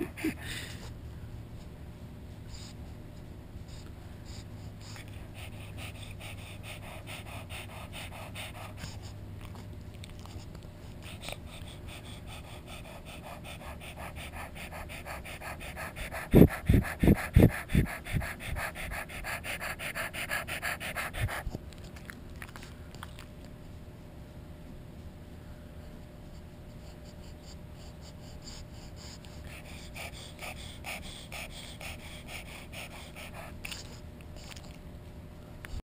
you